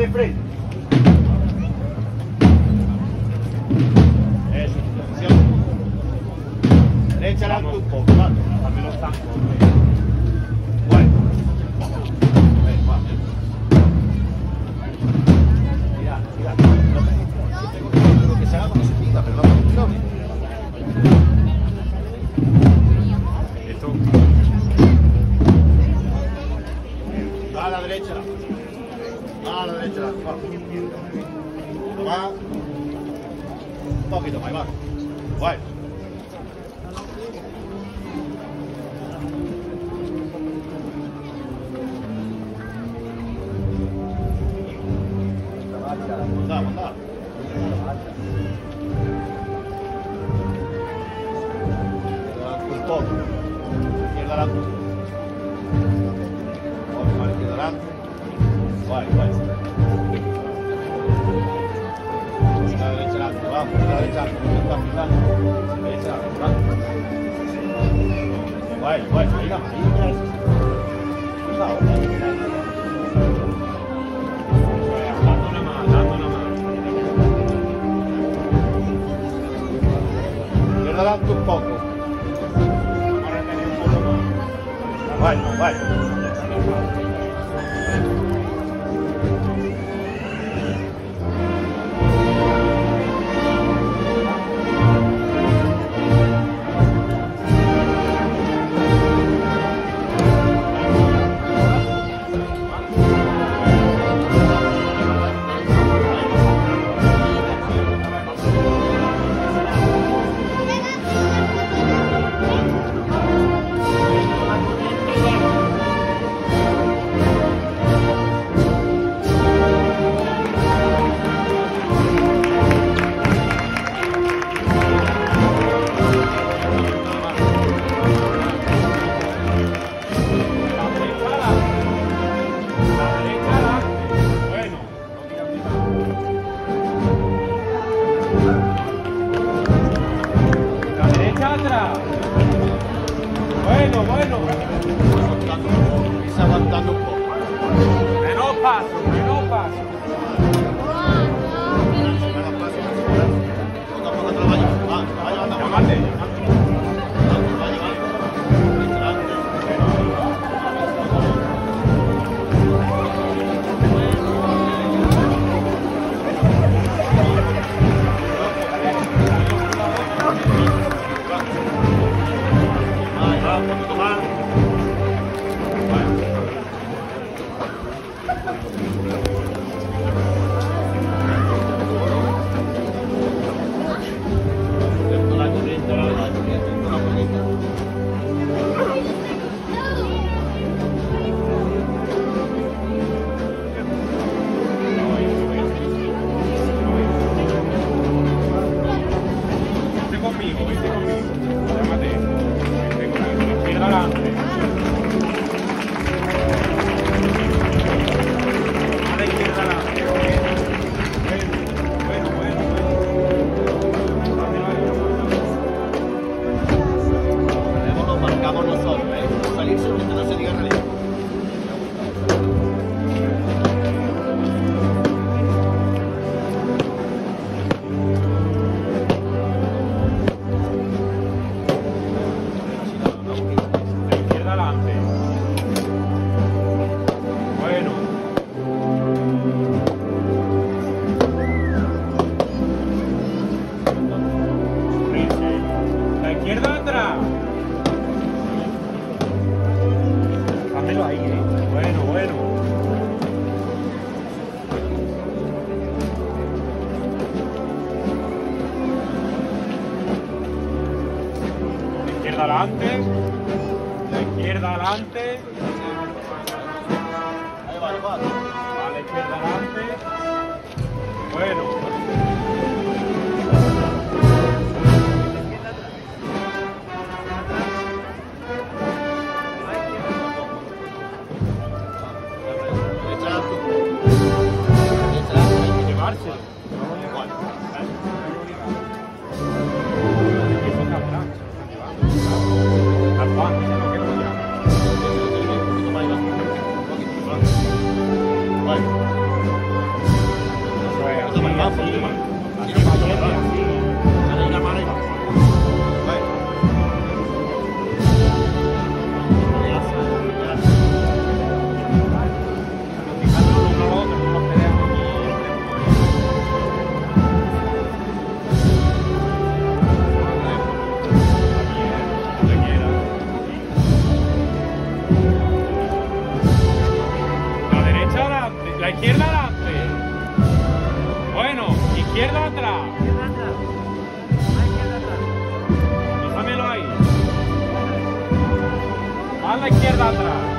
de frente. Eso. Derecha adelante un poco. Dame los tancos. Bueno. Mira, mira. Lo que se haga cuando se pica, pero no. Esto. A la derecha. A la derecha. Va. Va. Un poquito más, ahí va. Bueno. Mondá, mondá. Un poco. Izquierda adelante. Vamos, vale, izquierda adelante. Guay, guay. La derecha adelante, vamos, la derecha adelante, no está pisando. Derecha adelante, vamos. Guay, guay, ahí la manilla. Cuidado, Dando una mano, dando una mano. Izquierda adelante un poco. Ahora tenemos un poco más. Bueno, bueno. Bueno, bueno. Está aguantando un poco. Menos paso, menos paso. Poco a poco te lo va Ahí izquierda adelante. Bueno. La izquierda atrás. Eh. Bueno, bueno. Izquierda adelante. La izquierda adelante. Ahí va, ahí va. A la izquierda adelante. Bye. izquierda adelante. Bueno, izquierda atrás. Izquierda atrás. Ah, izquierda atrás. Pásamelo ahí. A la izquierda atrás.